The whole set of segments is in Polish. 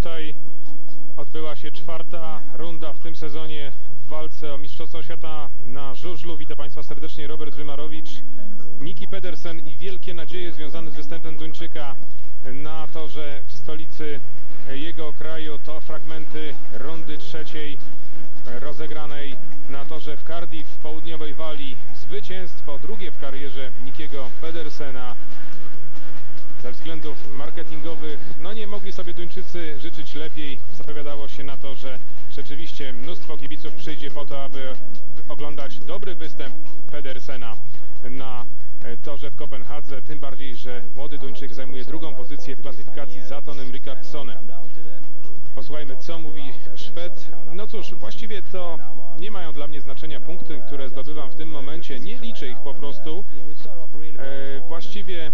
tutaj odbyła się czwarta runda w tym sezonie w walce o Mistrzostwo Świata na żużlu. Witam Państwa serdecznie, Robert Wymarowicz, Niki Pedersen i wielkie nadzieje związane z występem Duńczyka na torze w stolicy jego kraju. To fragmenty rundy trzeciej rozegranej na torze w Cardiff w południowej Walii. Zwycięstwo drugie w karierze Nikiego Pedersena. Ze względów marketingowych, no nie mogli sobie Duńczycy życzyć lepiej. Zapowiadało się na to, że rzeczywiście mnóstwo kibiców przyjdzie po to, aby oglądać dobry występ Pedersena na torze w Kopenhadze. Tym bardziej, że młody Duńczyk zajmuje drugą pozycję w klasyfikacji za Tonem Rickardsonem. Posłuchajmy, co mówi Szwed. No cóż, właściwie to nie mają dla mnie znaczenia punkty, które zdobywam w tym momencie. Nie liczę ich po prostu. E, właściwie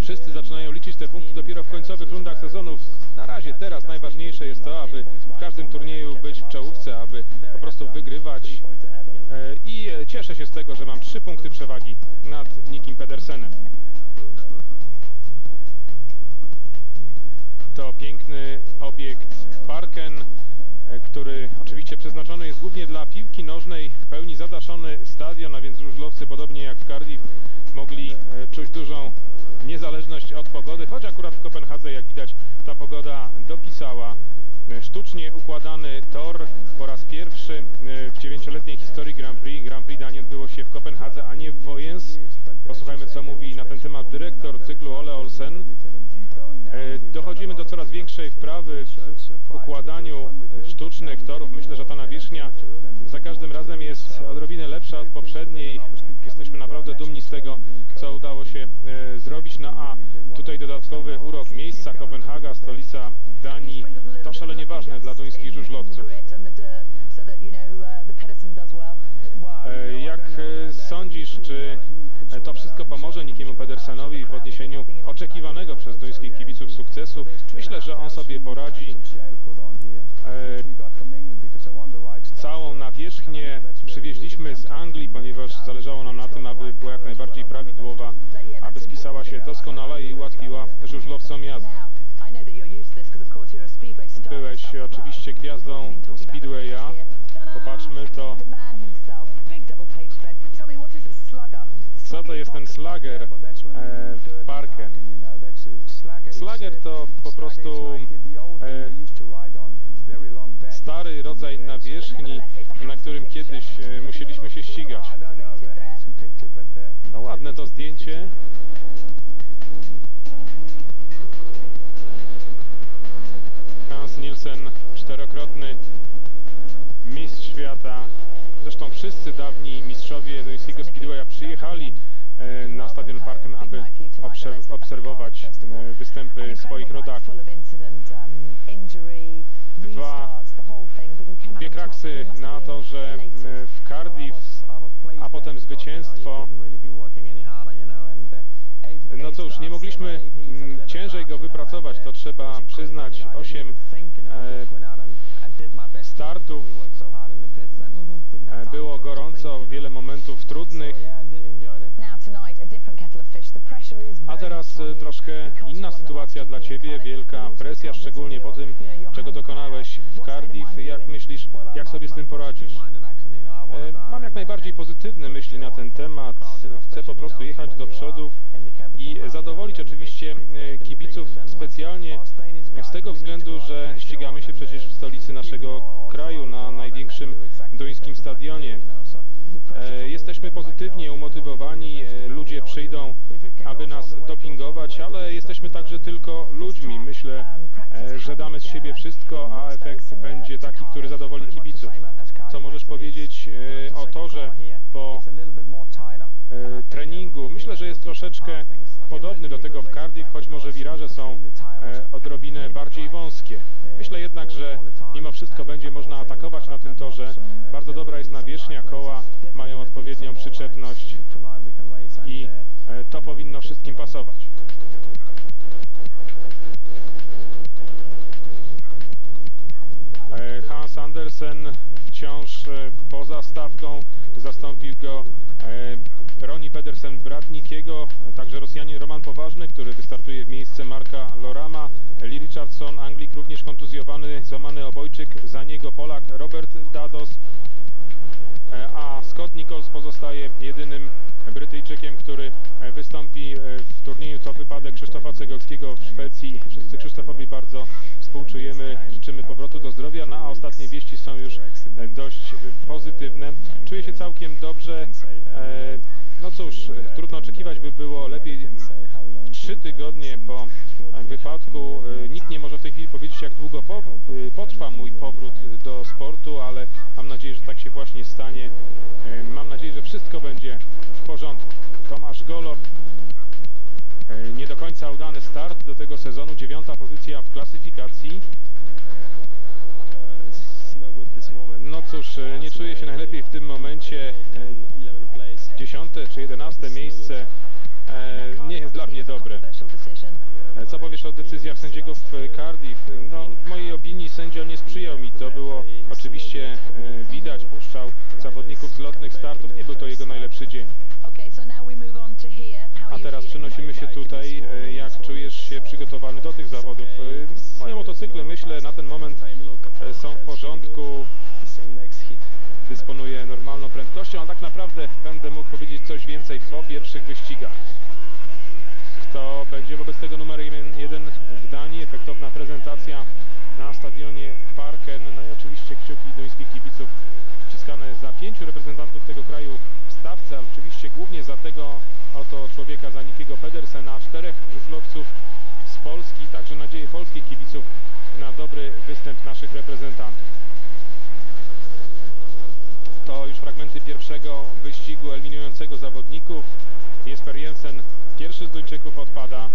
wszyscy zaczynają liczyć te punkty dopiero w końcowych rundach sezonów. Na razie teraz najważniejsze jest to, aby w każdym turnieju być w czołówce, aby po prostu wygrywać. E, I cieszę się z tego, że mam trzy punkty przewagi nad Nikim Pedersenem. To piękny obiekt Parken, e, który oczywiście przeznaczony jest głównie dla piłki nożnej, w pełni zadaszony stadion, a więc żużlowcy podobnie jak w Cardiff mogli e, czuć dużą niezależność od pogody, choć akurat w Kopenhadze, jak widać, ta pogoda dopisała. E, sztucznie układany tor po raz pierwszy w dziewięcioletniej historii Grand Prix. Grand Prix Danii odbyło się w Kopenhadze, a nie w Wojens. Posłuchajmy, co mówi na ten temat dyrektor cyklu Ole Olsen. Dochodzimy do coraz większej wprawy w układaniu sztucznych torów. Myślę, że ta nawierzchnia za każdym razem jest odrobinę lepsza od poprzedniej. Jesteśmy naprawdę dumni z tego, co udało się e, zrobić. No a tutaj dodatkowy urok miejsca Kopenhaga, stolica Danii, to szalenie ważne dla duńskich żużlowców. E, jak e, sądzisz, czy to wszystko pomoże Nikiemu Pedersenowi w odniesieniu oczekiwanego przez duńskich kibiców sukcesu? Myślę, że on sobie poradzi. Całą nawierzchnię przywieźliśmy z Anglii, ponieważ zależało nam na tym, aby była jak najbardziej prawidłowa, aby spisała się doskonale i ułatwiła żużlowcom jazdę. Byłeś oczywiście gwiazdą Speedwaya. Popatrzmy, to. Co to jest ten slugger e, w Parken? Slugger to po prostu e, stary rodzaj nawierzchni, na którym kiedyś e, musieliśmy się ścigać. No ładne to zdjęcie. Hans Nielsen, czterokrotny mistrz świata. Zresztą wszyscy dawni mistrzowie duńskiego speedwaya przyjechali e, na stadion Parken, aby obserwować e, występy swoich rodaków. Dwa, dwie kraksy na to, że w Cardiff, a potem zwycięstwo. No cóż, nie mogliśmy ciężej go wypracować, to trzeba przyznać. Osiem e, startów, było gorąco, wiele momentów trudnych. A teraz troszkę inna sytuacja dla Ciebie, wielka presja, szczególnie po tym, czego dokonałeś w Cardiff. Jak myślisz, jak sobie z tym poradzisz? Mam jak najbardziej pozytywne myśli na ten temat. Chcę po prostu jechać do przodu i zadowolić oczywiście kibiców specjalnie z tego względu, że ścigamy się przecież w stolicy naszego kraju na największym duńskim stadionie. Jesteśmy pozytywnie umotywowani, ludzie przyjdą, aby nas dopingować, ale jesteśmy także tylko ludźmi. Myślę, że damy z siebie wszystko, a efekt będzie taki, który zadowoli kibiców. Co możesz powiedzieć o torze po treningu? Myślę, że jest troszeczkę podobny do tego w Cardiff, choć może wiraże są odrobinę bardziej wąskie. Myślę jednak, że mimo wszystko będzie można atakować na tym torze. Bardzo dobra jest nawierzchnia, koła mają odpowiednią przyczepność i to powinno wszystkim pasować. Hans Andersen wciąż poza stawką, zastąpił go Roni Pedersen, brat Nikiego, także Rosjanin Roman Poważny, który wystartuje w miejsce Marka Lorama, Lee Richardson, Anglik również kontuzjowany, złamany obojczyk, za niego Polak Robert Dados, e, a Scott Nichols pozostaje jedynym Brytyjczykiem, który wystąpi w turnieju. To wypadek Krzysztofa Cegelskiego w Szwecji. Wszyscy Krzysztofowi bardzo współczujemy, życzymy powrotu do zdrowia, no a ostatnie wieści są już dość pozytywne. Czuję się całkiem dobrze. E, no cóż, trudno oczekiwać by było lepiej trzy tygodnie po wypadku. E, nikt nie może w tej chwili powiedzieć, jak długo po, e, potrwa mój powrót do sportu, ale mam nadzieję, że tak się właśnie stanie. Do tego sezonu, dziewiąta pozycja w klasyfikacji. No cóż, nie czuję się najlepiej w tym momencie. Dziesiąte czy jedenaste miejsce nie jest dla mnie dobre. Co powiesz o decyzjach sędziego w Cardiff? No, w mojej opinii sędzia nie sprzyjał mi. To było oczywiście widać, puszczał zawodników z lotnych startów. Nie był to jego najlepszy dzień. A teraz przenosimy się tutaj. Jak czujesz się przygotowany do tych zawodów? Moje motocykle, myślę, na ten moment są w porządku. Dysponuję normalną prędkością, a tak naprawdę będę mógł powiedzieć coś więcej po pierwszych wyścigach. Kto będzie wobec tego numer jeden w Danii? Efektowna prezentacja na stadionie Parken. No i oczywiście kciuki duńskich kibiców wciskane za pięciu reprezentantów tego kraju stawce, ale oczywiście głównie za tego oto człowieka, za Nikiego Pedersena, czterech żużlowców z Polski, także nadzieję polskich kibiców na dobry występ naszych reprezentantów. To już fragmenty pierwszego wyścigu eliminującego zawodników. Jesper Jensen, pierwszy z Duńczyków odpada,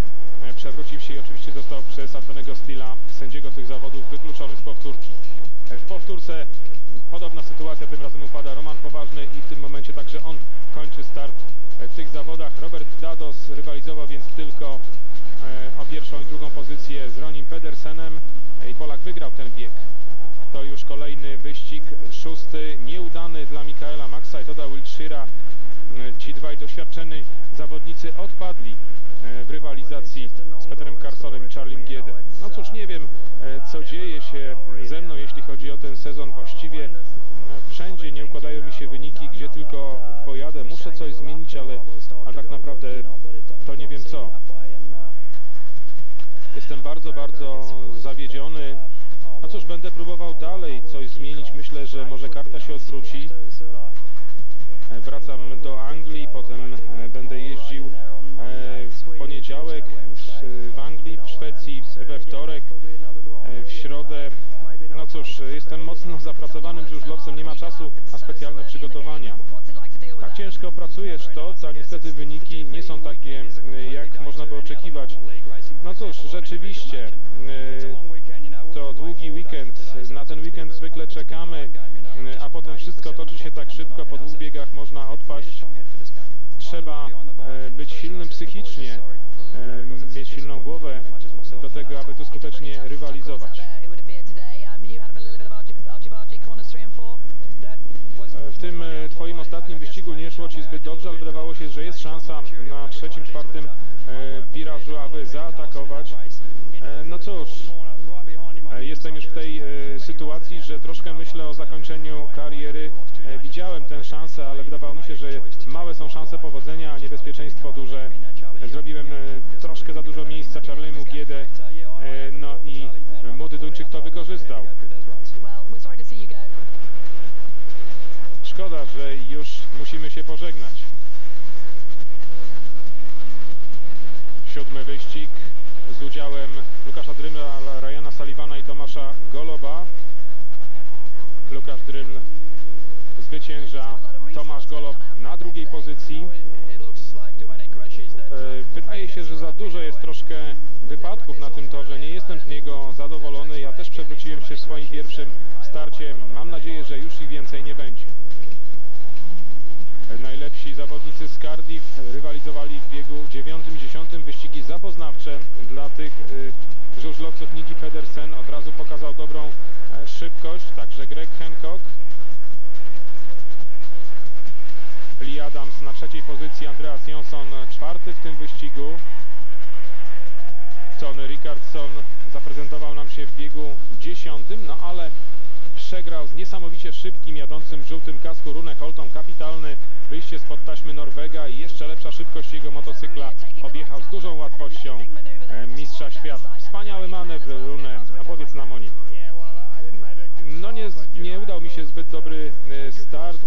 przewrócił się i oczywiście został przez Antonego Stila, sędziego tych zawodów, wykluczony z powtórki. W powtórce podobna sytuacja, tym razem upada Roman Poważny i w tym momencie także on kończy start w tych zawodach. Robert Dados rywalizował więc tylko o pierwszą i drugą pozycję z Ronim Pedersenem i Polak wygrał ten bieg. To już kolejny wyścig, szósty, nieudany dla Mikaela Maxa i Toda Wiltshira. Ci dwaj doświadczeni zawodnicy odpadli w rywalizacji z Peterem Carsonem i Charlie Giede. No cóż, nie wiem, co dzieje się ze mną, jeśli chodzi o ten sezon. Właściwie wszędzie nie układają mi się wyniki, gdzie tylko pojadę. Muszę coś zmienić, ale, ale tak naprawdę to nie wiem co. Jestem bardzo, bardzo zawiedziony. No cóż, będę próbował dalej coś zmienić. Myślę, że może karta się odwróci. Wracam do Anglii, potem będę jeździł w poniedziałek w Anglii, w Szwecji, we wtorek, w środę. No cóż, jestem mocno zapracowanym żużlowcem, nie ma czasu na specjalne przygotowania. Tak ciężko pracujesz to, a niestety wyniki nie są takie, jak można by oczekiwać. No cóż, rzeczywiście, to długi weekend, na ten weekend zwykle czekamy, a potem wszystko toczy się tak szybko, po dwóch biegach można odpaść. Trzeba być silnym psychicznie, mieć silną głowę do tego, aby tu skutecznie rywalizować. W tym Twoim ostatnim wyścigu nie szło Ci zbyt dobrze, ale wydawało się, że jest szansa na trzecim, czwartym wirażu, aby zaatakować. No cóż, jestem już w tej sytuacji, że troszkę myślę o zakończeniu kariery. Widziałem tę szansę, ale wydawało mi się, że małe są szanse powodzenia, a niebezpieczeństwo duże. Zrobiłem troszkę za dużo miejsca Charliemu Giedę, no i młody Duńczyk to wykorzystał. Szkoda, że już musimy się pożegnać. Siódmy wyścig z udziałem Lukasza Drymla, Ryana Sullivana i Tomasza Goloba. Lukasz Dryml zwycięża, Tomasz Golob na drugiej pozycji. Wydaje się, że za dużo jest troszkę wypadków na tym torze. Nie jestem z niego zadowolony. Ja też przewróciłem się w swoim pierwszym starcie. Mam nadzieję, że już i więcej nie będzie. Najlepsi zawodnicy z Cardiff rywalizowali w biegu 9 i 10 wyścigi zapoznawcze dla tych y, żużlowców. Niki Pedersen od razu pokazał dobrą e, szybkość, także Greg Hancock. Lee Adams na trzeciej pozycji, Andreas Jonsson czwarty w tym wyścigu. Tony Rickardson zaprezentował nam się w biegu dziesiątym, no ale przegrał z niesamowicie szybkim, jadącym w żółtym kasku Rune Holton. Kapitalny wyjście spod taśmy Norwega i jeszcze lepsza szybkość jego motocykla. Objechał z dużą łatwością e, mistrza świata. Wspaniały manewr Rune. Opowiedz nam o nim. No nie, nie udał mi się zbyt dobry e, start.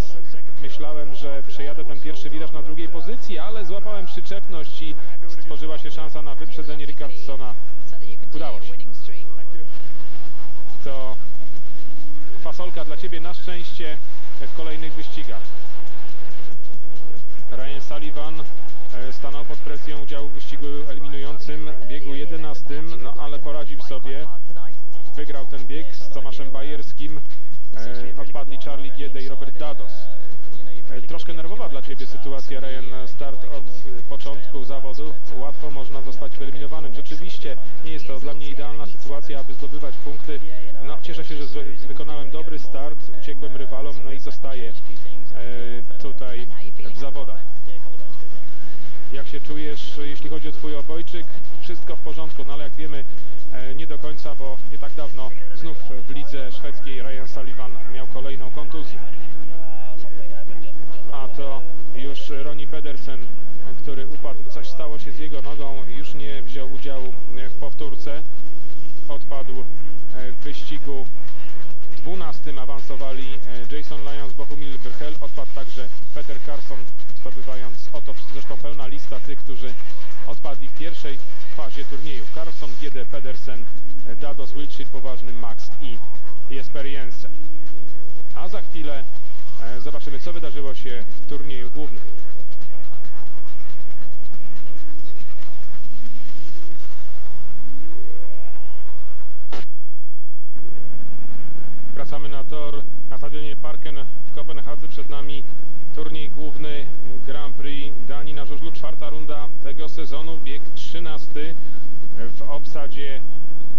Myślałem, że przejadę ten pierwszy wiraż na drugiej pozycji, ale złapałem przyczepność i stworzyła się szansa na wyprzedzenie Rickardsona. Udało się. To fasolka dla Ciebie na szczęście w kolejnych wyścigach. Ryan Sullivan e, stanął pod presją udziału w wyścigu eliminującym, biegu 11, no ale poradził sobie. Wygrał ten bieg z Tomaszem Bajerskim. E, odpadli Charlie Giede i Robert Dados. Troszkę nerwowa dla Ciebie sytuacja, Ryan. Start od początku zawodu. Łatwo można zostać wyeliminowanym. Rzeczywiście nie jest to dla mnie idealna sytuacja, aby zdobywać punkty. No, cieszę się, że wykonałem dobry start, uciekłem rywalom, no i zostaję e, tutaj w zawodach. Jak się czujesz, jeśli chodzi o Twój obojczyk? Wszystko w porządku, no ale jak wiemy, e, nie do końca, bo nie tak dawno znów w lidze szwedzkiej Ryan Sullivan miał kolejną kontuzję. Już Ronnie Pedersen, który upadł, coś stało się z jego nogą, już nie wziął udziału w powtórce. Odpadł w wyścigu 12 awansowali Jason Lyons, Bohumil Brchel, odpadł także Peter Carson, zdobywając oto zresztą pełna lista tych, którzy odpadli w pierwszej fazie turnieju. Carson, Giede, Pedersen, Dados, Wiltshire, Poważny, Max i Jesper Jensen. A za chwilę zobaczymy, co wydarzyło się w turnieju głównym. Wracamy na tor na stadionie Parken w Kopenhadze. Przed nami turniej główny Grand Prix Danii na żużlu. Czwarta runda tego sezonu, bieg 13 w obsadzie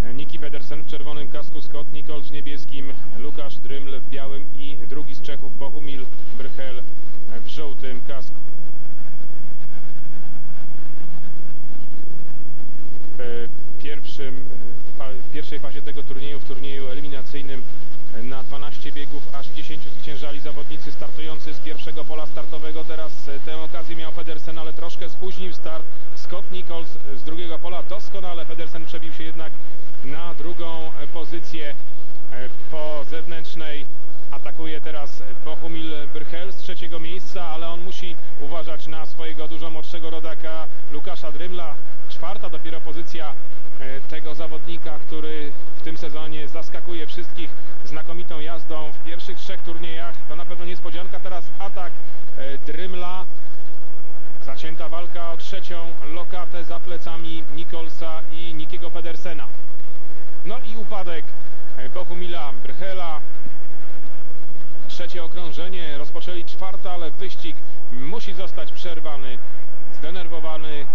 Niki Pedersen w czerwonym kasku, Scott Nichols w niebieskim, Lukasz Dryml w białym i drugi z Czechów Bohumil Brchel w żółtym kasku. W, pierwszym, w pierwszej fazie tego turnieju, w turnieju eliminacyjnym na 12 biegów, aż 10 zwyciężali zawodnicy startujący z pierwszego pola startowego. Teraz tę okazję miał Pedersen, ale troszkę spóźnił start. Scott Nichols z drugiego pola doskonale. Pedersen przebił się jednak na drugą pozycję po zewnętrznej. Atakuje teraz Bohumil Brchel z trzeciego miejsca, ale on musi uważać na swojego dużo młodszego rodaka Lukasza Drymla. Czwarta dopiero pozycja tego zawodnika, który w tym sezonie zaskakuje wszystkich znakomitą jazdą w pierwszych trzech turniejach. To na pewno niespodzianka. Teraz atak Drymla. Zacięta walka o trzecią lokatę za plecami Nicholsa i Nikiego Pedersena. No i upadek Bohumila Brchela. Trzecie okrążenie, rozpoczęli czwarte, ale wyścig musi zostać przerwany. Zdenerwowany,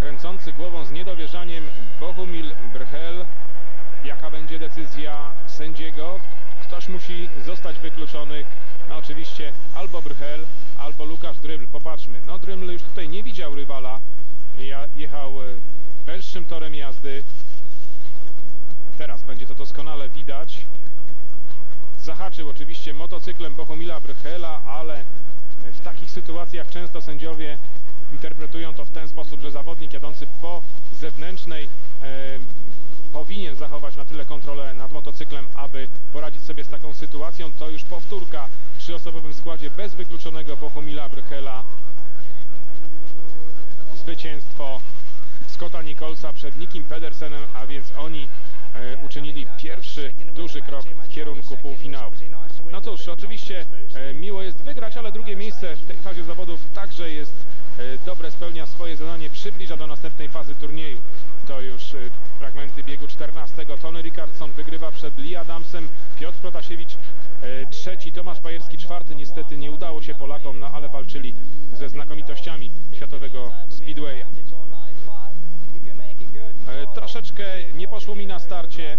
kręcący głową z niedowierzaniem Bohumil Brchel. Jaka będzie decyzja sędziego? Ktoś musi zostać wykluczony. No oczywiście albo Brchel, albo Lukasz Dryml. Popatrzmy, no Dryml już tutaj nie widział rywala. Jechał węższym torem jazdy. Teraz będzie to doskonale widać. Zahaczył oczywiście motocyklem Bohumila Brchela, ale w takich sytuacjach często sędziowie interpretują to w ten sposób, że zawodnik jadący po zewnętrznej e, powinien zachować na tyle kontrolę nad motocyklem, aby poradzić sobie z taką sytuacją. To już powtórka w trzyosobowym składzie bez wykluczonego Bohumila Brchela. Zwycięstwo Scotta Nicholsa przed Nikim Pedersenem, a więc oni e, uczynili pierwszy duży krok w kierunku półfinału. No cóż, oczywiście e, miło jest wygrać, ale drugie miejsce w tej fazie zawodów także jest e, dobre, spełnia swoje zadanie, przybliża do następnej fazy turnieju. To już e, fragmenty biegu 14. Tony Rickardson wygrywa przed Lee Adamsem, Piotr Protasiewicz trzeci, Tomasz Bajerski czwarty. Niestety nie udało się Polakom, no ale walczyli ze znakomitościami światowego speedwaya. Troszeczkę nie poszło mi na starcie,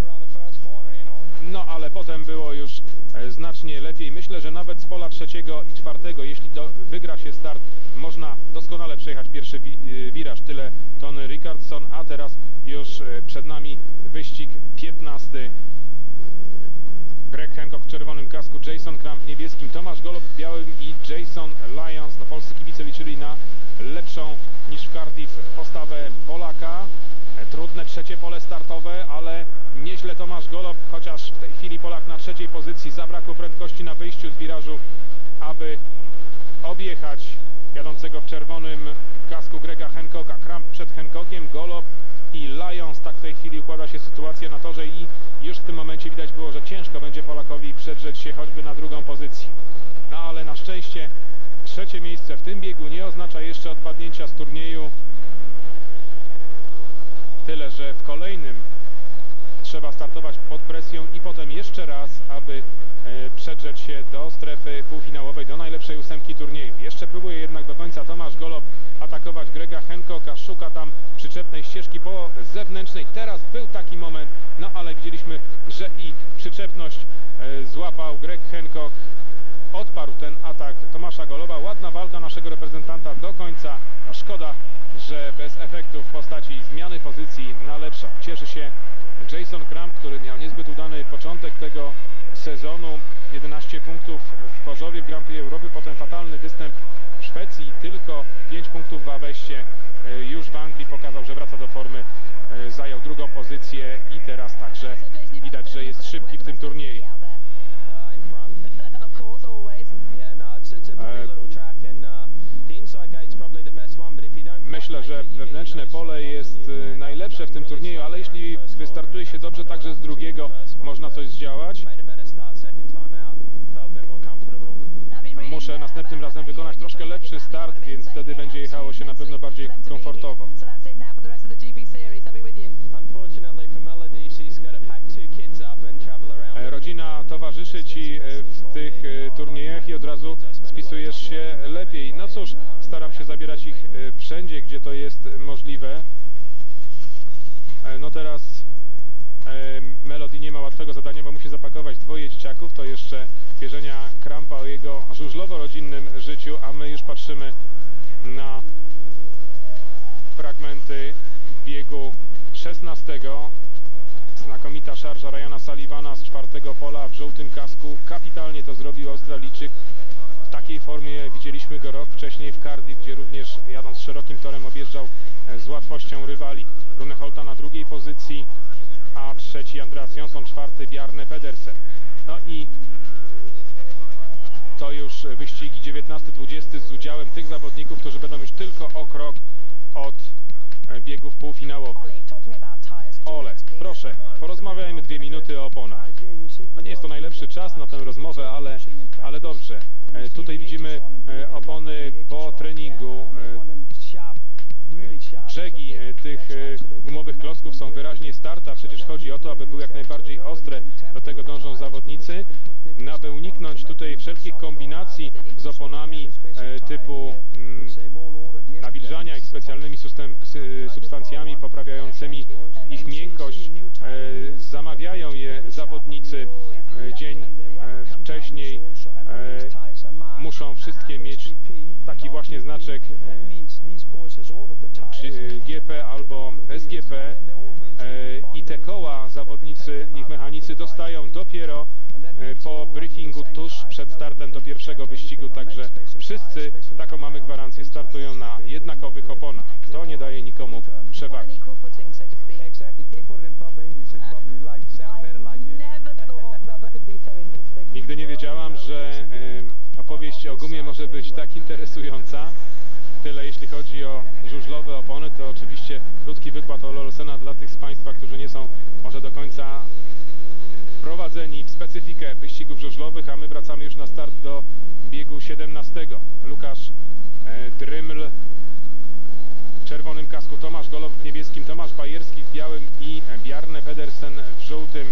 no ale potem było już znacznie lepiej. Myślę, że nawet z pola trzeciego i czwartego, jeśli do, wygra się start. Można doskonale przejechać pierwszy wi y, wiraż. Tyle Tony Rickardson, a teraz już y, przed nami wyścig 15. Greg Hancock w czerwonym kasku, Jason Kramp w niebieskim, Tomasz Golob w białym i Jason Lyons. No, polscy kibice liczyli na lepszą niż w Cardiff postawę Polaka. Trudne trzecie pole startowe, ale nieźle Tomasz Golob, chociaż w tej chwili Polak na trzeciej pozycji. Zabrakło prędkości na wyjściu z wirażu, aby objechać jadącego w czerwonym kasku Grega Hancocka. Kramp przed Hancockiem, Golob i Lions. Tak w tej chwili układa się sytuacja na torze i już w tym momencie widać było, że ciężko będzie Polakowi przedrzeć się choćby na drugą pozycję. No ale na szczęście trzecie miejsce w tym biegu nie oznacza jeszcze odpadnięcia z turnieju. Tyle, że w kolejnym trzeba startować pod presją i potem jeszcze raz, aby e, przedrzeć się do strefy półfinałowej, do najlepszej ósemki turnieju. Jeszcze próbuje jednak do końca Tomasz Golob atakować Grega Hancocka, szuka tam przyczepnej ścieżki po zewnętrznej. Teraz był taki moment, no ale widzieliśmy, że i przyczepność e, złapał Greg Hancock. Odparł ten atak Tomasza Goloba. Ładna walka naszego reprezentanta do końca. Szkoda, że bez efektu w postaci zmiany pozycji na lepszą. Cieszy się Jason Kramp, który miał niezbyt udany początek tego sezonu. 11 punktów w Chorzowie w Grand Prix Europy, potem fatalny występ w Szwecji, tylko 5 punktów w Aweście. E, Już w Anglii pokazał, że wraca do formy, e, zajął drugą pozycję i teraz także widać, że jest szybki w tym turnieju. Course, always. Yeah, no, it's, it's a pretty Uh, little track, and uh, the inside gate's probably the best one. But if you don't Myślę, że wewnętrzne pole jest e, up najlepsze w tym turnieju, ale jeśli wystartuje się dobrze także z drugiego, można coś zdziałać. Muszę następnym razem wykonać troszkę lepszy start, więc wtedy będzie jechało się na pewno bardziej komfortowo. Rodzina towarzyszy Ci e, w tych e, turniejach i od razu spisujesz się lepiej. No cóż, staram się zabierać ich e, wszędzie, gdzie to jest możliwe. E, No teraz e, Melody nie ma łatwego zadania, bo musi zapakować dwoje dzieciaków. To jeszcze wierzenia Krampa o jego żużlowo-rodzinnym życiu, a my już patrzymy na fragmenty biegu 16. Znakomita szarża Ryana Sullivana z czwartego pola w żółtym kasku. Kapitalnie to zrobił Australijczyk. W takiej formie widzieliśmy go rok wcześniej w Cardiff, gdzie również jadąc szerokim torem objeżdżał e, z łatwością rywali. Rune Holta na drugiej pozycji, a trzeci Andreas Jonsson, czwarty Bjarne Pedersen. No i to już wyścigi 19-20 z udziałem tych zawodników, którzy będą już tylko o krok od e, biegów półfinałowych. Ole, proszę, porozmawiajmy dwie minuty o oponach. No nie jest to najlepszy czas na tę rozmowę, ale, ale dobrze. E, Tutaj widzimy e, opony po treningu. E, Brzegi tych gumowych klocków są wyraźnie starte, a przecież chodzi o to, aby były jak najbardziej ostre. Do tego dążą zawodnicy. Aby uniknąć tutaj wszelkich kombinacji z oponami typu mm, nawilżania ich specjalnymi sustem, sy- substancjami poprawiającymi ich miękkość. E, zamawiają je zawodnicy e, dzień e, wcześniej. Muszą wszystkie mieć taki właśnie znaczek GP albo SGP i te koła zawodnicy, ich mechanicy dostają dopiero e, po briefingu tuż przed startem do pierwszego wyścigu, także wszyscy, taką mamy gwarancję, startują na jednakowych oponach. To nie daje nikomu przewagi. Nigdy nie wiedziałam, że e, opowieść o gumie może być tak interesująca. Tyle jeśli chodzi o żużlowe opony, to oczywiście krótki wykład o Lolsena dla tych z Państwa, którzy nie są może do końca wprowadzeni w specyfikę wyścigów żużlowych, a my wracamy już na start do biegu 17. Łukasz e, Dryml w czerwonym kasku, Tomasz Golob w niebieskim, Tomasz Bajerski w białym i Bjarne Pedersen w żółtym.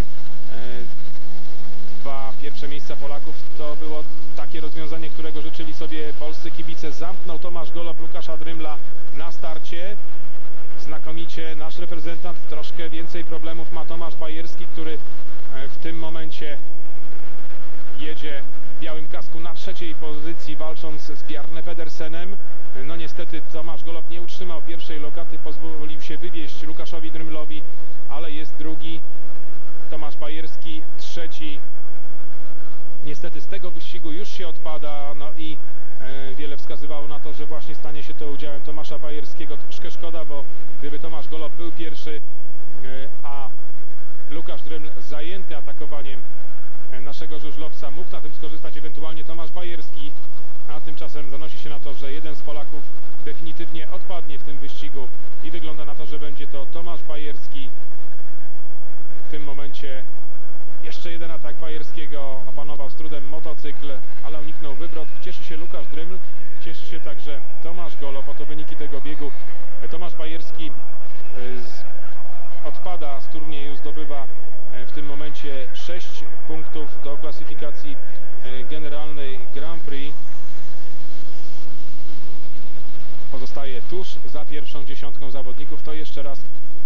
Dwa pierwsze miejsca Polaków to było takie rozwiązanie, którego życzyli sobie polscy kibice. Zamknął Tomasz Golob Łukasza Drymla na starcie. Znakomicie nasz reprezentant, troszkę więcej problemów ma Tomasz Bajerski, który e, w tym momencie jedzie w białym kasku na trzeciej pozycji, walcząc z Bjarne Pedersenem. No niestety Tomasz Golob nie utrzymał pierwszej lokaty, pozwolił się wywieźć Łukaszowi Drymlowi, ale jest drugi. Tomasz Bajerski trzeci. Niestety z tego wyścigu już się odpada, no i e, wiele wskazywało na to, że właśnie stanie się to udziałem Tomasza Bajerskiego. Troszkę szkoda, bo gdyby Tomasz Golob był pierwszy, e, a Łukasz Dryml zajęty atakowaniem e, naszego żużlowca mógł na tym skorzystać ewentualnie Tomasz Bajerski, a tymczasem zanosi się na to, że jeden z Polaków definitywnie odpadnie w tym wyścigu i wygląda na to, że będzie to Tomasz Bajerski. W tym momencie jeszcze jeden atak Bajerskiego opanował z trudem motocykl, ale uniknął wywrotki. Cieszy się Łukasz Dryml, cieszy się także Tomasz Golob. Oto wyniki tego biegu. Tomasz Bajerski e, z, odpada z turnieju, zdobywa e, w tym momencie 6 punktów do klasyfikacji e, generalnej Grand Prix. Pozostaje tuż za pierwszą dziesiątką zawodników. To jeszcze raz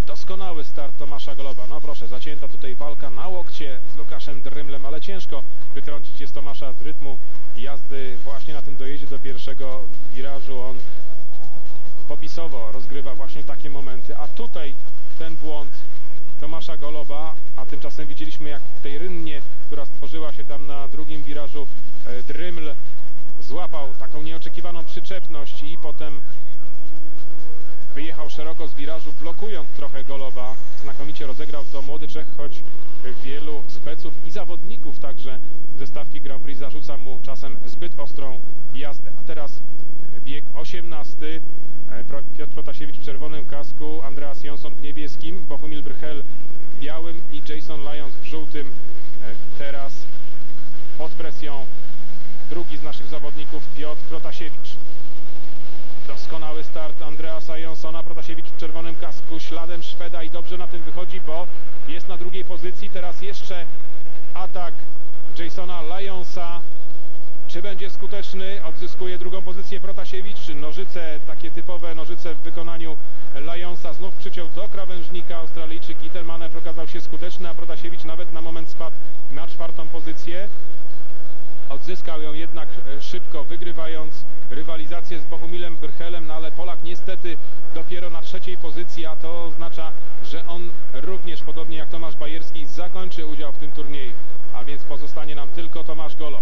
doskonały start Tomasza Goloba. No proszę, zacięta tutaj walka na łokcie z Lukaszem Drymlem, ale ciężko wytrącić jest Tomasza z rytmu jazdy właśnie na tym dojeździe do pierwszego wirażu. On popisowo rozgrywa właśnie takie momenty, a tutaj ten błąd Tomasza Goloba, a tymczasem widzieliśmy jak w tej rynnie, która stworzyła się tam na drugim wirażu, e, Dryml złapał taką nieoczekiwaną przyczepność i potem wyjechał szeroko z wirażu, blokując trochę Goloba. Znakomicie rozegrał to młody Czech, choć wielu speców i zawodników także ze stawki Grand Prix zarzuca mu czasem zbyt ostrą jazdę. A teraz bieg 18. E, Piotr Protasiewicz w czerwonym kasku, Andreas Jonsson w niebieskim, Bohumil Brchel w białym i Jason Lyons w żółtym. E, Teraz pod presją drugi z naszych zawodników, Piotr Protasiewicz. Doskonały start Andreasa Jonsona, Protasiewicz w czerwonym kasku, śladem Szweda i dobrze na tym wychodzi, bo jest na drugiej pozycji. Teraz jeszcze atak Jasona Lyonsa. Czy będzie skuteczny? Odzyskuje drugą pozycję Protasiewicz. Nożyce, takie typowe nożyce w wykonaniu Lyonsa. Znów przyciął do krawężnika Australijczyk i ten manewr okazał się skuteczny, a Protasiewicz nawet na moment spadł na czwartą pozycję. Odzyskał ją jednak e, szybko, wygrywając rywalizację z Bohumilem Brchelem, no ale Polak niestety dopiero na trzeciej pozycji, a to oznacza, że on również, podobnie jak Tomasz Bajerski, zakończy udział w tym turnieju. A więc pozostanie nam tylko Tomasz Golo.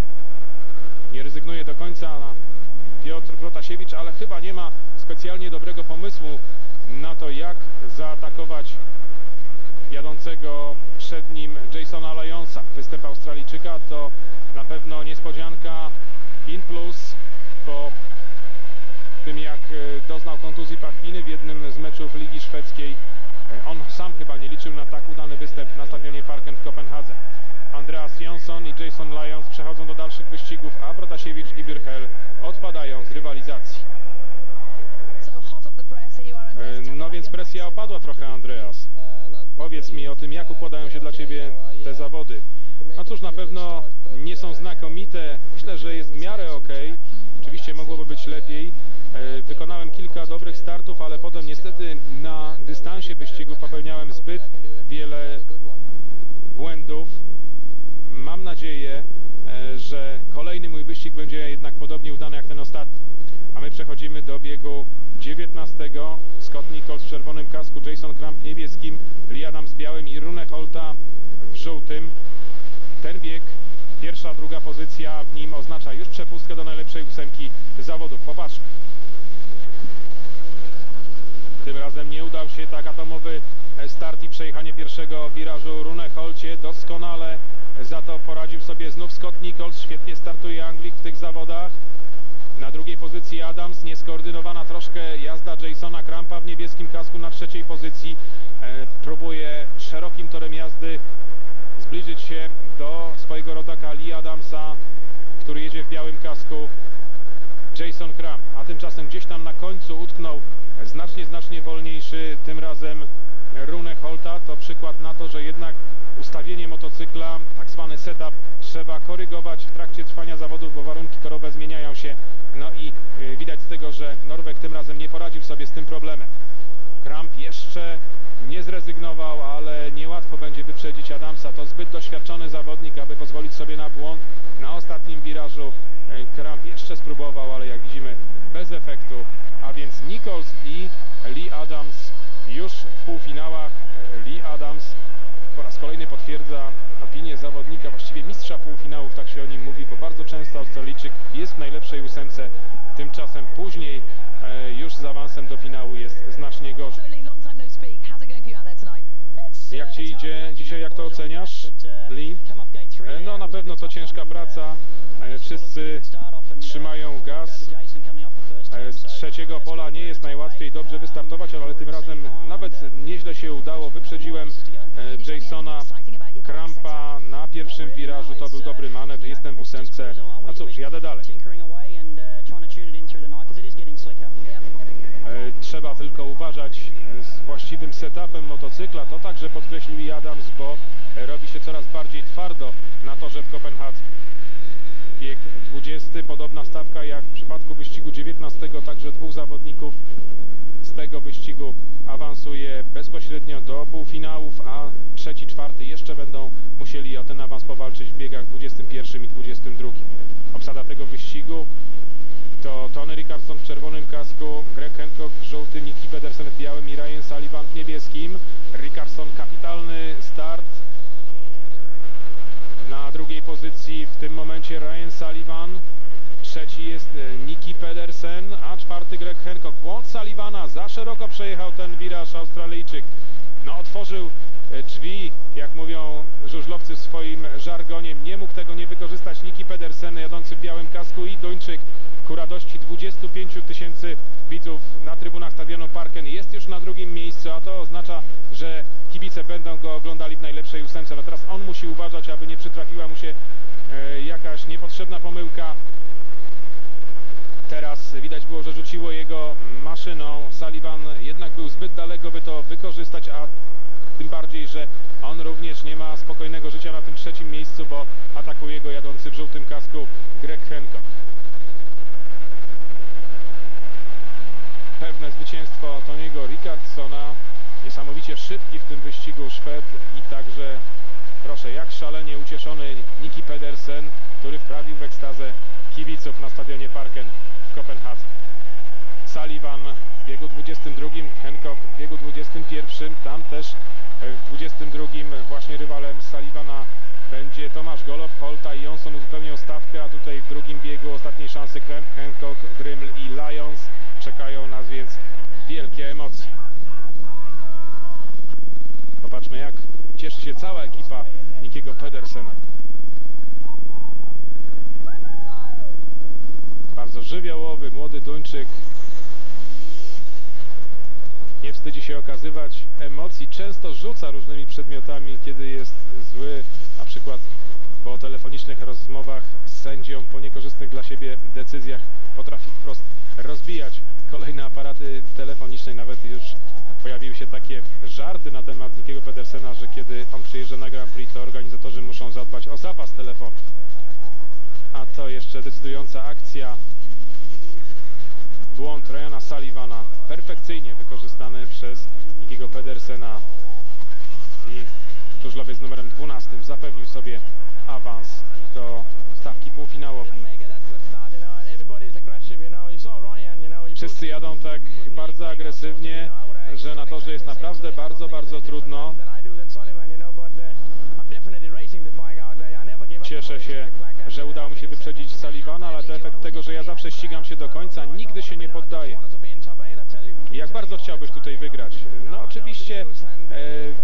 Nie rezygnuje do końca Piotr Protasiewicz, ale chyba nie ma specjalnie dobrego pomysłu na to, jak zaatakować jadącego przed nim Jasona Lyonsa. Występ Australijczyka to na pewno niespodzianka in plus po tym jak e, doznał kontuzji pachwiny w jednym z meczów Ligi Szwedzkiej. E, On sam chyba nie liczył na tak udany występ na stadionie Parken w Kopenhadze. Andreas Jonsson i Jason Lyons przechodzą do dalszych wyścigów, a Protasiewicz i Birchel odpadają z rywalizacji. E, No więc presja opadła trochę, Andreas. Powiedz mi o tym, jak układają się dla Ciebie te zawody. No cóż, na pewno nie są znakomite. Myślę, że jest w miarę ok. Oczywiście mogłoby być lepiej. E, Wykonałem kilka dobrych startów, ale potem niestety na dystansie wyścigów popełniałem zbyt wiele błędów. Mam nadzieję, e, że kolejny mój wyścig będzie jednak podobnie udany jak ten ostatni. A my przechodzimy do biegu 19. Scott Nichols w czerwonym kasku, Jason Kramp w niebieskim, Lee Adams w białym i Rune Holta w żółtym. Ten bieg, pierwsza, druga pozycja w nim oznacza już przepustkę do najlepszej ósemki zawodów. Popatrz. Tym razem nie udał się tak atomowy start i przejechanie pierwszego wirażu Rune Holcie. Doskonale za to poradził sobie znów Scott Nichols. Świetnie startuje Anglik w tych zawodach. Na drugiej pozycji Adams, nieskoordynowana troszkę jazda Jasona Krampa w niebieskim kasku na trzeciej pozycji. E, próbuje szerokim torem jazdy zbliżyć się do swojego rodaka Lee Adamsa, który jedzie w białym kasku. Jason Kramp, a tymczasem gdzieś tam na końcu utknął znacznie, znacznie wolniejszy, tym razem Rune Holta. To przykład na to, że jednak ustawienie motocykla, tak zwany setup, trzeba korygować w trakcie trwania zawodów, bo warunki torowe zmieniają się. No i y, widać z tego, że Norweg tym razem nie poradził sobie z tym problemem. Kramp jeszcze nie zrezygnował, ale niełatwo będzie wyprzedzić Adamsa. To zbyt doświadczony zawodnik, aby pozwolić sobie na błąd. Na ostatnim wirażu e, Kramp jeszcze spróbował, ale jak widzimy bez efektu. A więc Nichols i Lee Adams już w półfinałach. E, Lee Adams po raz kolejny potwierdza opinię zawodnika, właściwie mistrza półfinałów, tak się o nim mówi, bo bardzo często Australijczyk jest w najlepszej ósemce, tymczasem później e, już z awansem do finału jest znacznie gorzej. No? Jak ci idzie dzisiaj, jak to oceniasz, Lee? E, No na pewno to ciężka praca, e, wszyscy trzymają gaz. E, Z trzeciego pola nie jest najłatwiej dobrze wystartować, ale tym razem nawet nieźle się udało. Wyprzedziłem e, Jasona Krampa na pierwszym wirażu, to był dobry manewr, jestem w ósemce. No cóż, jadę dalej. E, Trzeba tylko uważać e, z właściwym setupem motocykla. To także podkreślił i Adams, bo e, robi się coraz bardziej twardo na torze w Kopenhadze. Bieg 20, podobna stawka jak w przypadku wyścigu 19, także dwóch zawodników z tego wyścigu awansuje bezpośrednio do półfinałów, a trzeci, czwarty jeszcze będą musieli o ten awans powalczyć w biegach 21 i 22. Obsada tego wyścigu to Tony Rickardson w czerwonym kasku, Greg Hancock w żółtym, Nicky Pedersen w białym i Ryan Sullivan w niebieskim. Rickardson kapitalny start. Na drugiej pozycji w tym momencie Ryan Sullivan. Trzeci jest e, Nicky Pedersen, a czwarty Greg Hancock. Błąd Sullivana, za szeroko przejechał ten wiraż Australijczyk. No otworzył drzwi, jak mówią żużlowcy w swoim żargonie. Nie mógł tego nie wykorzystać Nicky Pedersen jadący w białym kasku i Duńczyk ku radości 25 tysięcy widzów na trybunach stadionu Parken jest już na drugim miejscu, a to oznacza, że kibice będą go oglądali w najlepszej ósemce. No teraz on musi uważać, aby nie przytrafiła mu się e, jakaś niepotrzebna pomyłka. Teraz widać było, że rzuciło jego maszyną. Sullivan jednak był zbyt daleko, by to wykorzystać, a tym bardziej, że on również nie ma spokojnego życia na tym trzecim miejscu, bo atakuje go jadący w żółtym kasku Greg Hancock. Pewne zwycięstwo Tony'ego Rickardsona, niesamowicie szybki w tym wyścigu Szwed i także, proszę, jak szalenie ucieszony Nicky Pedersen, który wprawił w ekstazę kibiców na stadionie Parken w Kopenhadze. Sullivan w biegu 22, Hancock w biegu 21, tam też w 22 właśnie rywalem Sullivana będzie Tomasz Golob, Holta i Johnson uzupełnią stawkę, a tutaj w drugim biegu ostatniej szansy Krem, Hancock, Dryml i Lions. Czekają nas więc wielkie emocje. Popatrzmy jak cieszy się cała ekipa Nikiego Pedersena. Bardzo żywiołowy, młody Duńczyk. Nie wstydzi się okazywać emocji. Często rzuca różnymi przedmiotami, kiedy jest zły. Na przykład po telefonicznych rozmowach z sędzią, po niekorzystnych dla siebie decyzjach potrafi wprost rozbijać kolejne aparaty telefoniczne. Nawet już pojawiły się takie żarty na temat Nikiego Pedersena, że kiedy on przyjeżdża na Grand Prix, to organizatorzy muszą zadbać o zapas telefonów. A to jeszcze decydująca akcja. Błąd Ryana Sullivana, perfekcyjnie wykorzystany przez Nikiego Pedersena i żużlowiec z numerem 12 zapewnił sobie awans do stawki półfinałowej. Wszyscy jadą tak bardzo agresywnie, że na torze jest naprawdę bardzo, bardzo trudno. Cieszę się, że udało mi się wyprzedzić Sullivana, ale to efekt tego, że ja zawsze ścigam się do końca, nigdy się nie poddaję. Jak bardzo chciałbyś tutaj wygrać? No oczywiście e,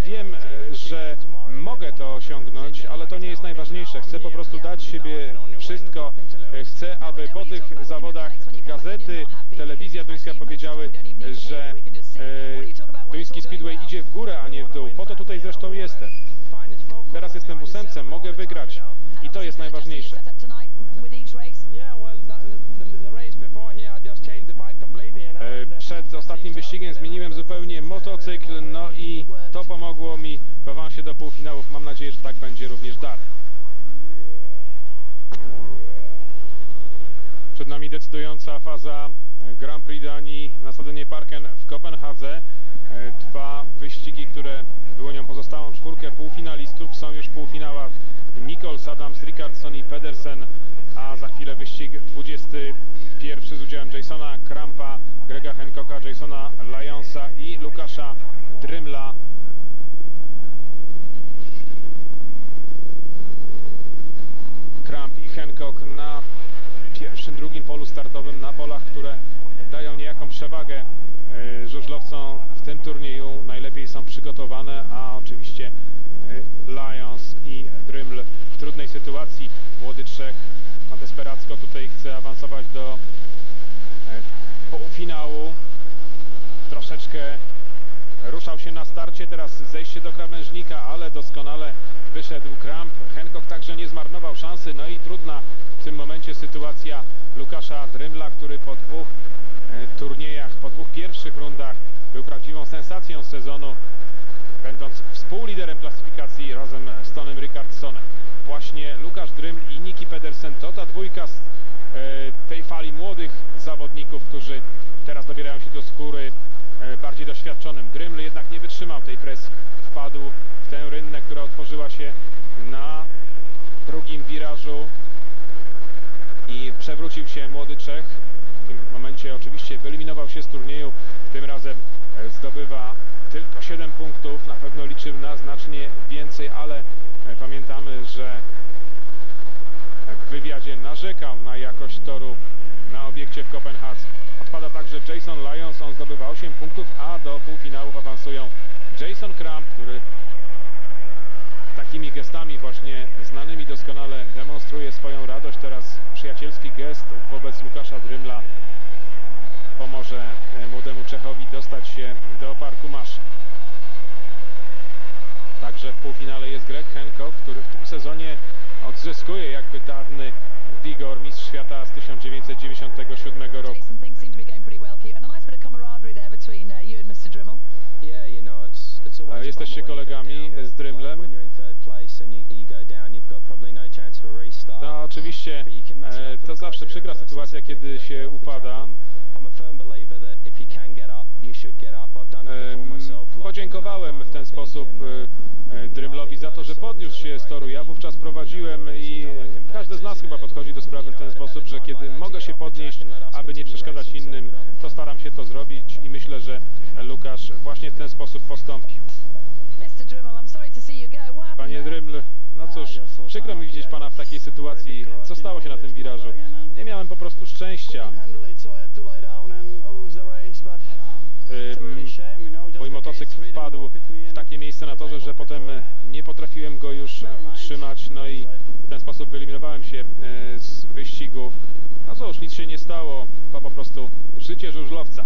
wiem, e, że mogę to osiągnąć, ale to nie jest najważniejsze. Chcę po prostu dać siebie wszystko. E, chcę, aby po tych zawodach gazety, telewizja duńska powiedziały, że e, duński speedway idzie w górę, a nie w dół. Po to tutaj zresztą jestem. Teraz jestem w ósemce, mogę wygrać i to jest najważniejsze. E, Przed ostatnim wyścigiem zmieniłem zupełnie motocykl, no i to pomogło mi w awansie do półfinałów. Mam nadzieję, że tak będzie również dalej. Przed nami decydująca faza Grand Prix Danii na stadionie Parken w Kopenhadze. e, dwa wyścigi, które wyłonią pozostałą czwórkę półfinalistów. Są już w półfinałach Nichols, Adams, Richardson i Pedersen, a za chwilę wyścig 21 z udziałem Jasona Krampa, Grega Hancocka, Jasona Lyonsa i Lukasza Drymla. Kramp i Hancock na pierwszym, drugim polu startowym, na polach, które dają niejaką przewagę e, żużlowcom w tym turnieju. Najlepiej są przygotowane, a oczywiście e, Lions i Dryml w trudnej sytuacji. Młody Trzech na desperacko tutaj chce awansować do e, półfinału. Troszeczkę ruszał się na starcie, teraz zejście do krawężnika, ale doskonale wyszedł Kramp. Hancock także nie zmarnował szansy, no i trudna w tym momencie sytuacja Lukasza Drymla, który po dwóch e, turniejach, po dwóch pierwszych rundach był prawdziwą sensacją sezonu, będąc współliderem klasyfikacji razem z Tonem Rickardsonem. Właśnie Lukasz Dryml i Niki Pedersen to ta dwójka z e, tej fali młodych zawodników, którzy teraz dobierają się do skóry bardziej doświadczonym. Dryml jednak nie wytrzymał tej presji. Wpadł w tę rynnę, która otworzyła się na drugim wirażu i przewrócił się młody Czech. W tym momencie oczywiście wyeliminował się z turnieju. Tym razem e, zdobywa tylko 7 punktów. Na pewno liczył na znacznie więcej, ale e, pamiętamy, że w wywiadzie narzekał na jakość toru na obiekcie w Kopenhadze. Odpada także Jason Lyons, on zdobywa 8 punktów, a do półfinałów awansują Jason Kramp, który takimi gestami właśnie znanymi doskonale demonstruje swoją radość. Teraz przyjacielski gest wobec Lukasza Drymla pomoże e, młodemu Czechowi dostać się do Parku Masz. Także w półfinale jest Greg Hancock, który w tym sezonie odzyskuje jakby dawny wigor mistrz świata z 1997 roku. Jesteście kolegami z Drymlem? no. No oczywiście e, to zawsze przykra sytuacja, kiedy się upada. Podziękowałem w ten sposób Drymlowi za to, że podniósł się z toru. Ja wówczas prowadziłem i każdy z nas chyba podchodzi do sprawy w ten sposób, że kiedy mogę się podnieść, aby nie przeszkadzać innym, to staram się to zrobić i myślę, że Lukasz właśnie w ten sposób postąpił. Panie? Dryml, no cóż, przykro mi widzieć Pana w takiej sytuacji. Co stało się na tym wirażu? Nie miałem po prostu szczęścia. Ym, Mój motocykl wpadł w takie miejsce na torze, że potem nie potrafiłem go już utrzymać, no i w ten sposób wyeliminowałem się e, z wyścigu. No cóż, nic się nie stało, to po prostu życie żużlowca.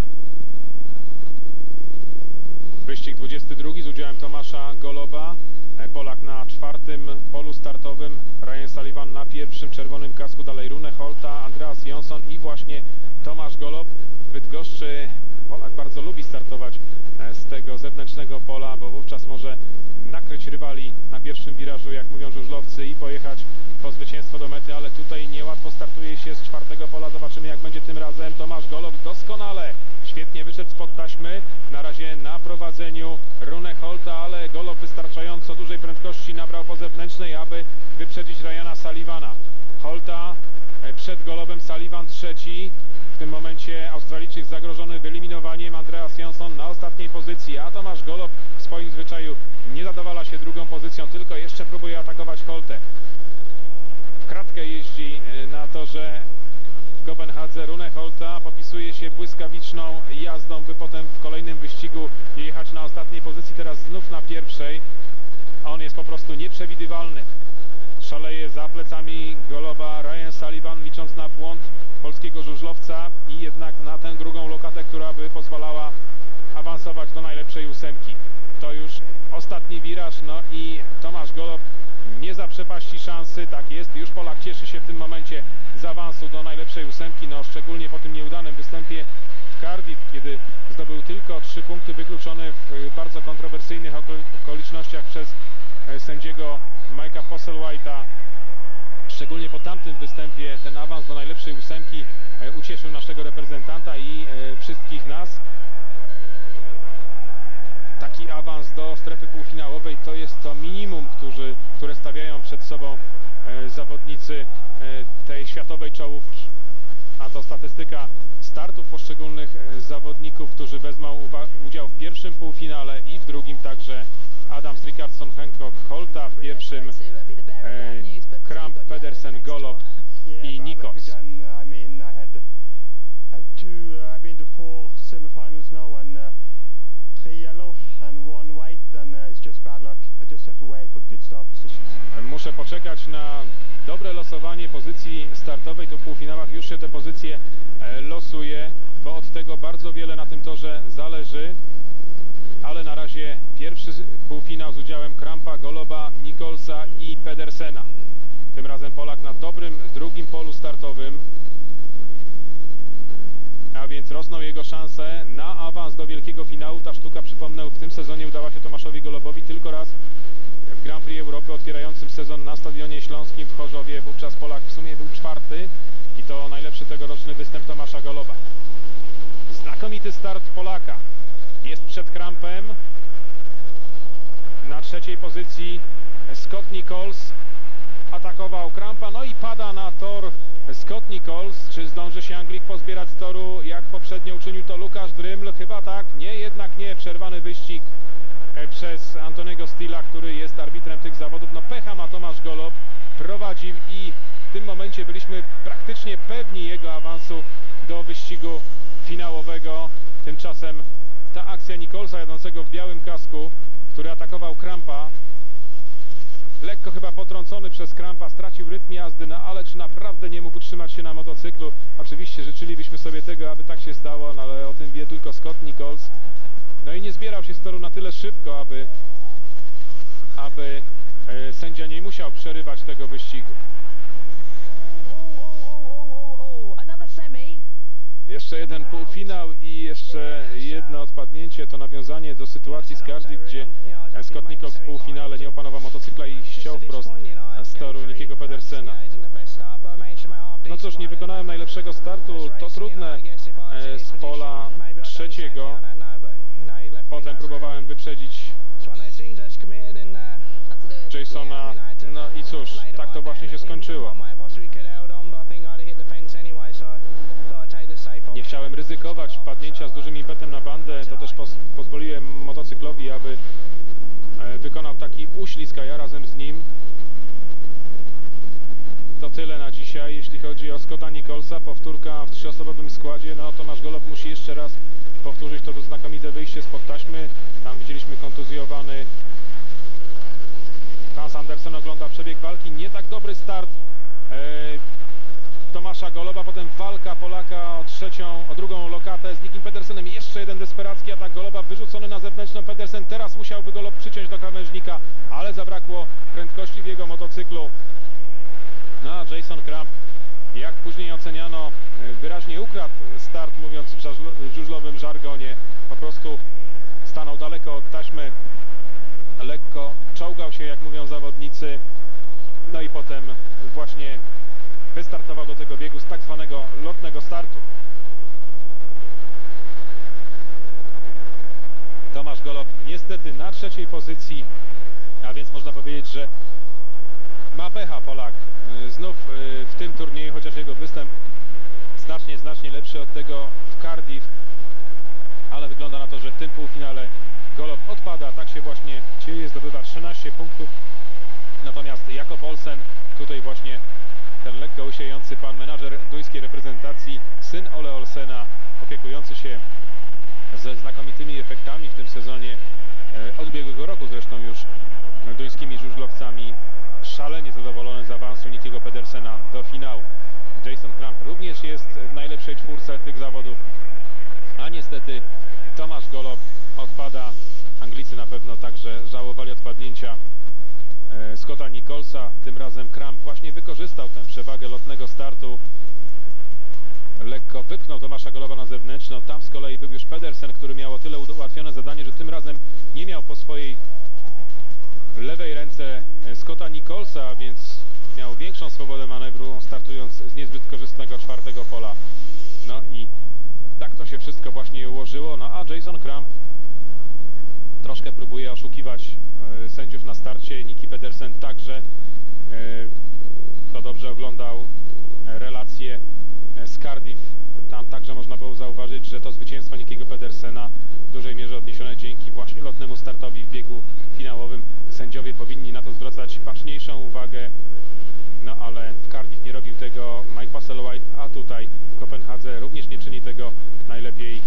Wyścig 22 z udziałem Tomasza Goloba. E, Polak na czwartym polu startowym, Ryan Sullivan na pierwszym czerwonym kasku, dalej Rune Holta, Andreas Jonsson i właśnie Tomasz Golob. W Bydgoszczy Polak bardzo lubi startować e, z tego zewnętrznego pola, bo wówczas może nakryć rywali na pierwszym wirażu, jak mówią żużlowcy, i pojechać po zwycięstwo do mety, ale tutaj niełatwo startuje się z czwartego pola. Zobaczymy, jak będzie tym razem. Tomasz Golob doskonale, świetnie wyszedł spod taśmy. Na razie na prowadzeniu Rune Holta, ale Golob wystarczająco dużej prędkości nabrał po zewnętrznej, aby wyprzedzić Ryana Sullivana. Holta e, przed Golobem, Sullivan trzeci. W tym momencie Australijczyk zagrożony wyeliminowaniem, Andreas Jonsson na ostatniej pozycji, a Tomasz Golob w swoim zwyczaju nie zadowala się drugą pozycją, tylko jeszcze próbuje atakować Holtę. W kratkę jeździ e, na torze w Kopenhadze Rune Holta, popisuje się błyskawiczną jazdą, by potem w kolejnym wyścigu jechać na ostatniej pozycji, teraz znów na pierwszej. On jest po prostu nieprzewidywalny. Szaleje za plecami Goloba Ryan Sullivan, licząc na błąd polskiego żużlowca i jednak na tę drugą lokatę, która by pozwalała awansować do najlepszej ósemki. To już ostatni wiraż, no i Tomasz Golob nie zaprzepaści szansy, tak jest, już Polak cieszy się w tym momencie z awansu do najlepszej ósemki, no szczególnie po tym nieudanym występie w Cardiff, kiedy zdobył tylko trzy punkty wykluczone w bardzo kontrowersyjnych oko- okolicznościach przez e, sędziego Mike'a Posselwhite'a. Szczególnie po tamtym występie ten awans do najlepszej ósemki e, ucieszył naszego reprezentanta i e, wszystkich nas. awans do strefy półfinałowej to jest to minimum, którzy, które stawiają przed sobą e, zawodnicy tej światowej czołówki. To statystyka startów poszczególnych e, zawodników, którzy wezmą udział w pierwszym półfinale i w drugim także Adams, Richardson, Hancock, Holta w pierwszym, e, Kramp, Pedersen, Golob i Nikos. I've been to four semifinals now, and uh, three yellow and one white, uh, it's just bad luck. I just have to wait for good start positions. Muszę poczekać na dobre losowanie pozycji startowej. Tu w półfinałach już się te pozycje e, losuje, bo od tego bardzo wiele na tym torze zależy. Ale na razie pierwszy półfinał z udziałem Krampa, Goloba, Nikolsa i Pedersena. Tym razem Polak na dobrym drugim polu startowym. A więc rosną jego szanse na awans do wielkiego finału. Ta sztuka, przypomnę, w tym sezonie udała się Tomaszowi Golobowi tylko raz w Grand Prix Europy otwierającym sezon na Stadionie Śląskim w Chorzowie. Wówczas Polak w sumie był czwarty i to najlepszy tegoroczny występ Tomasza Goloba. Znakomity start Polaka. Jest przed krampem. Na trzeciej pozycji Scott Nichols atakował Krampa, no i pada na tor Scott Nichols. Czy zdąży się Anglik pozbierać z toru, jak poprzednio uczynił to Lukasz Dryml? Chyba tak, nie, jednak nie. Przerwany wyścig e, przez Antoniego Stila, który jest arbitrem tych zawodów. No pecha ma Tomasz Golob, prowadził i w tym momencie byliśmy praktycznie pewni jego awansu do wyścigu finałowego. Tymczasem ta akcja Nicholsa jadącego w białym kasku, który atakował Krampa, lekko chyba potrącony przez Krampa, stracił rytm jazdy, no ale czy naprawdę nie mógł utrzymać się na motocyklu? Oczywiście życzylibyśmy sobie tego, aby tak się stało, no ale o tym wie tylko Scott Nichols. No i nie zbierał się z toru na tyle szybko, aby, aby e, sędzia nie musiał przerywać tego wyścigu. Oh, oh, oh, Jeszcze jeden półfinał i jeszcze jedno odpadnięcie, to nawiązanie do sytuacji z Cardiff, gdzie Scott Nichols w półfinale nie opanował motocykla i ściął wprost z toru Nikiego Pedersena. No cóż, nie wykonałem najlepszego startu, to trudne e, z pola trzeciego. Potem próbowałem wyprzedzić. Jasona, no i cóż, tak to właśnie się skończyło. Nie chciałem ryzykować wpadnięcia z dużym impetem na bandę, to też poz pozwoliłem motocyklowi, aby e, wykonał taki uślizg, a ja razem z nim. To tyle na dzisiaj, jeśli chodzi o Scotta Nicholsa. Powtórka w trzyosobowym składzie. No Tomasz Golob musi jeszcze raz powtórzyć to, to znakomite wyjście spod taśmy. Tam widzieliśmy kontuzjowany Hans Andersen ogląda przebieg walki. Nie tak dobry start e, Tomasza Goloba, potem walka Polaka o trzecią, o drugą lokatę z Nikim Pedersenem. Jeszcze jeden desperacki atak Goloba wyrzucony na zewnętrzną. Pedersen teraz musiałby Golob przyciąć do krawężnika, ale zabrakło prędkości w jego motocyklu. No a Jason Kramp, jak później oceniano, wyraźnie ukradł start, mówiąc w żużlowym żargonie. Po prostu stanął daleko od taśmy, lekko czołgał się, jak mówią zawodnicy. No i potem właśnie wystartował do tego biegu z tak zwanego lotnego startu. Tomasz Golob niestety na trzeciej pozycji, a więc można powiedzieć, że ma pecha Polak. Y, Znów y, w tym turnieju, chociaż jego występ znacznie, znacznie lepszy od tego w Cardiff, ale wygląda na to, że w tym półfinale Golob odpada. Tak się właśnie dzieje, zdobywa 13 punktów. Natomiast Jakob Olsen, tutaj właśnie ten lekko usiejący pan menadżer duńskiej reprezentacji, syn Ole Olsena, opiekujący się ze znakomitymi efektami w tym sezonie, e, od ubiegłego roku zresztą już duńskimi żużlowcami, szalenie zadowolony z awansu Nikiego Pedersena do finału. Jason Kramp również jest w najlepszej czwórce tych zawodów, a niestety Tomasz Golob odpada. Anglicy na pewno także żałowali odpadnięcia e, Scotta Nicholsa. Tym razem Kramp właśnie wykorzystał tę przewagę lotnego startu. Lekko wypchnął Tomasza Goloba na zewnętrzną. Tam z kolei był już Pedersen, który miał o tyle ułatwione zadanie, że tym razem nie miał po swojej lewej ręce e, Scotta Nicholsa, więc miał większą swobodę manewru, startując z niezbyt korzystnego czwartego pola. No i tak to się wszystko właśnie ułożyło. No a Jason Kramp troszkę próbuje oszukiwać e, sędziów na starcie. Niki Pedersen także, e, kto dobrze oglądał e, relacje z Cardiff, tam także można było zauważyć, że to zwycięstwo Nikiego Pedersena w dużej mierze odniesione dzięki właśnie lotnemu startowi w biegu finałowym. Sędziowie powinni na to zwracać baczniejszą uwagę, no ale w Cardiff nie robił tego Mike Passelwhite, a tutaj w Kopenhadze również nie czyni tego najlepiej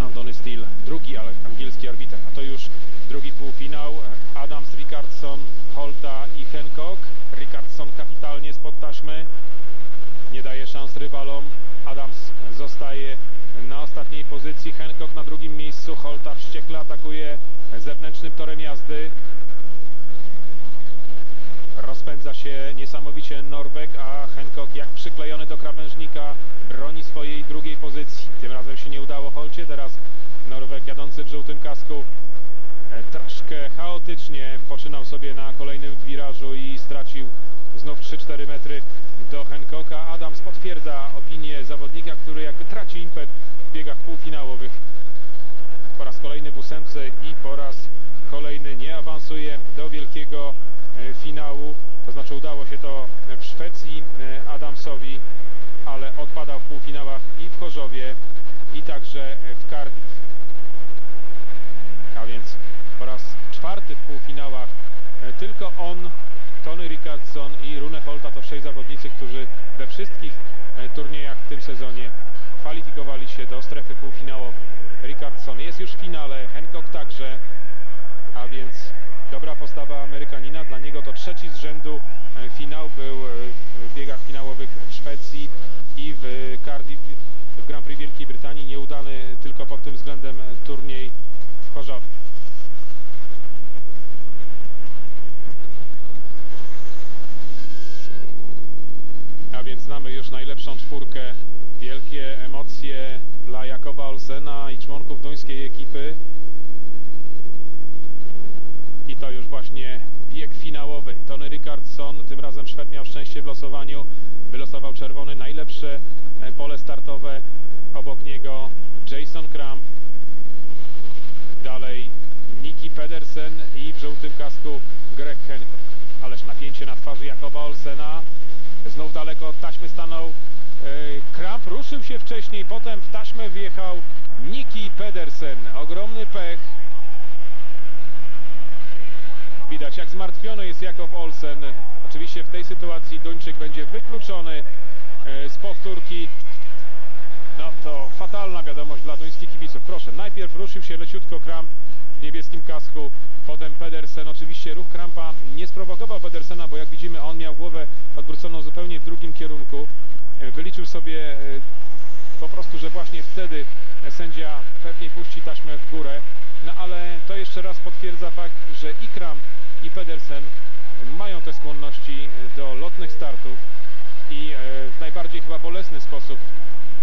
Antony Steele, drugi ale angielski arbiter, a to już drugi półfinał. Adams, Rickardson, Holta i Hancock. Rickardson kapitalnie spod taśmy, nie daje szans rywalom. Adams zostaje na ostatniej pozycji, Hancock na drugim miejscu, Holta wściekle atakuje zewnętrznym torem jazdy. Rozpędza się niesamowicie Norweg, a Hancock jak przyklejony do krawężnika broni swojej drugiej pozycji. Tym razem się nie udało Holcie, teraz Norweg jadący w żółtym kasku e, troszkę chaotycznie poczynał sobie na kolejnym wirażu i stracił znów 3-4 metry do Hancocka. Adams potwierdza opinię zawodnika, który jakby traci impet w biegach półfinałowych. Po raz kolejny w ósemce i po raz kolejny nie awansuje do wielkiego finału. To znaczy udało się to w Szwecji e, Adamsowi, ale odpadał w półfinałach i w Chorzowie i także w Cardiff. A więc po raz czwarty w półfinałach e, tylko on, Tony Rickardson i Rune Holta to trzej zawodnicy, którzy we wszystkich e, turniejach w tym sezonie kwalifikowali się do strefy półfinałowej. Rickardson jest już w finale, Hancock także, a więc dobra postawa Amerykanina. Dla niego to trzeci z rzędu e, finał był e, w biegach finałowych w Szwecji i w Cardiff w Grand Prix Wielkiej Brytanii. Nieudany tylko pod tym względem turniej w Chorzowie. A więc znamy już najlepszą czwórkę. Wielkie emocje dla Jakoba Olsena i członków duńskiej ekipy. I to już właśnie bieg finałowy. Tony Rickardson, tym razem Szwed miał szczęście w losowaniu. Wylosował czerwony, najlepsze e, pole startowe. Obok niego Jason Kramp. Dalej Niki Pedersen i w żółtym kasku Greg Hancock. Ależ napięcie na twarzy Jakoba Olsena. Znów daleko od taśmy stanął e, Kramp, ruszył się wcześniej, potem w taśmę wjechał Niki Pedersen. Ogromny pech. Widać jak zmartwiony jest Jakob Olsen. Oczywiście w tej sytuacji Duńczyk będzie wykluczony e, z powtórki. No to fatalna wiadomość dla duńskich kibiców. Proszę, najpierw ruszył się leciutko Kramp w niebieskim kasku, potem Pedersen. Oczywiście ruch Krampa nie sprowokował Pedersena, bo jak widzimy on miał głowę odwróconą zupełnie w drugim kierunku. E, Wyliczył sobie e, po prostu, że właśnie wtedy sędzia pewnie puści taśmę w górę. No ale to jeszcze raz potwierdza fakt, że i Kramp i Pedersen mają te skłonności do lotnych startów i e, w najbardziej chyba bolesny sposób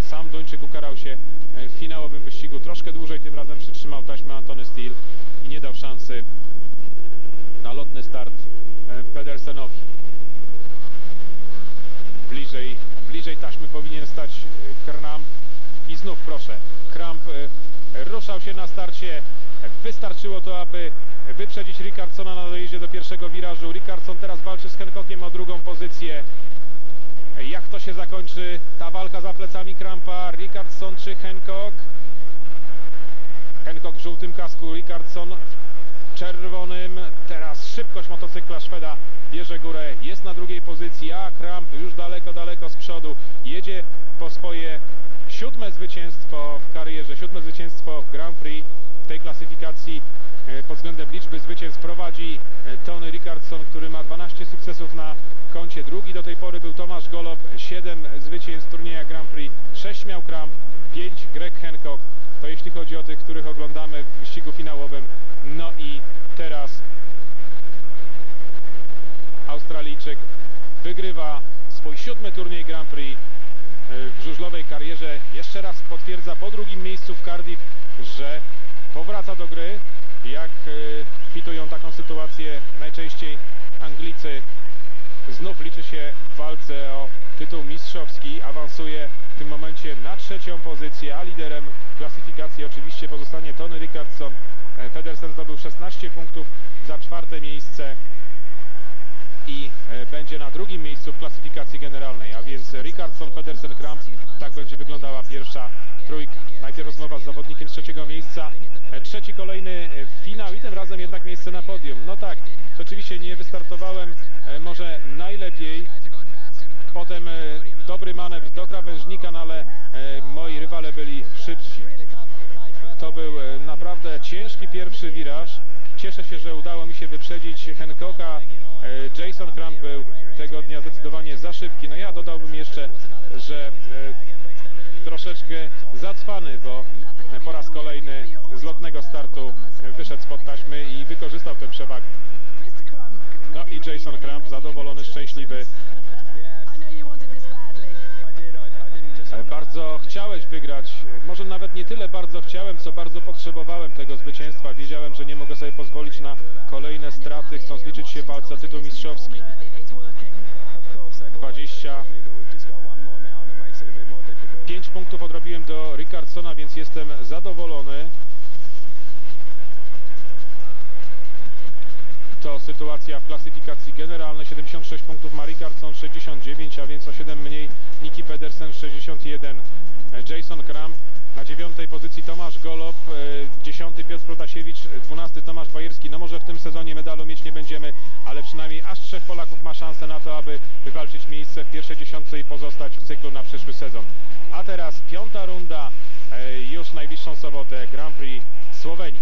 sam Duńczyk ukarał się e, w finałowym wyścigu. Troszkę dłużej tym razem przytrzymał taśmę Antony Steele i nie dał szansy na lotny start e, Pedersenowi. Bliżej, bliżej taśmy powinien stać Kramp i znów proszę, Kramp ruszał się na starcie. Wystarczyło to, aby wyprzedzić Rickardsona na dojeździe do pierwszego wirażu. Rickardson teraz walczy z Hancockiem o drugą pozycję. Jak to się zakończy? Ta walka za plecami Krampa. Rickardson czy Hancock? Hancock w żółtym kasku, Rickardson w czerwonym. Teraz szybkość motocykla Szweda bierze górę, jest na drugiej pozycji, a Kramp już daleko, daleko z przodu. Jedzie po swoje siódme zwycięstwo w karierze, siódme zwycięstwo w Grand Prix w tej klasyfikacji e, pod względem liczby zwycięstw prowadzi e, Tony Rickardson, który ma 12 sukcesów na koncie. Drugi do tej pory był Tomasz Golob, 7 zwycięstw w turniejach Grand Prix, 6 miał Kramp, 5 Greg Hancock. To jeśli chodzi o tych, których oglądamy w wyścigu finałowym. No i teraz Australijczyk wygrywa swój siódmy turniej Grand Prix e, w żużlowej karierze. Jeszcze raz potwierdza po drugim miejscu w Cardiff, że powraca do gry. Jak e, kwitują taką sytuację najczęściej Anglicy, znów liczy się w walce o tytuł mistrzowski. Awansuje w tym momencie na trzecią pozycję, a liderem klasyfikacji oczywiście pozostanie Tony Rickardson. E, Pedersen zdobył 16 punktów za czwarte miejsce i e, będzie na drugim miejscu w klasyfikacji generalnej, a więc Rickardson, Pedersen, Kramp. Tak będzie wyglądała pierwsza trójka. Najpierw rozmowa z zawodnikiem z trzeciego miejsca, e, trzeci kolejny e, finał i tym razem jednak miejsce na podium. No tak, rzeczywiście nie wystartowałem e, może najlepiej, potem dobry manewr do krawężnika, no ale moi rywale byli szybsi. To był naprawdę ciężki pierwszy wiraż. Cieszę się, że udało mi się wyprzedzić Hancocka. Jason Kramp był tego dnia zdecydowanie za szybki. No ja dodałbym jeszcze, że troszeczkę zacwany, bo po raz kolejny z lotnego startu wyszedł spod taśmy i wykorzystał tę przewagę. No i Jason Kramp zadowolony, szczęśliwy. Bardzo chciałeś wygrać, może nawet nie tyle bardzo chciałem, co bardzo potrzebowałem tego zwycięstwa. Wiedziałem, że nie mogę sobie pozwolić na kolejne straty, chcąc liczyć się w walce o tytuł mistrzowski. It's working. Of course, they've always 20. 5 punktów odrobiłem do Rickardsona, więc jestem zadowolony. To sytuacja w klasyfikacji generalnej. 76 punktów ma Rickardson, 69, a więc o 7 mniej Niki Pedersen, 61. e, Jason Kramp. Na dziewiątej pozycji Tomasz Golob, e, dziesiąty Piotr Protasiewicz, dwunasty Tomasz Bajerski. No może w tym sezonie medalu mieć nie będziemy, ale przynajmniej aż trzech Polaków ma szansę na to, aby wywalczyć miejsce w pierwszej dziesiątce i pozostać w cyklu na przyszły sezon. A teraz piąta runda, e, już najbliższą sobotę Grand Prix Słowenii.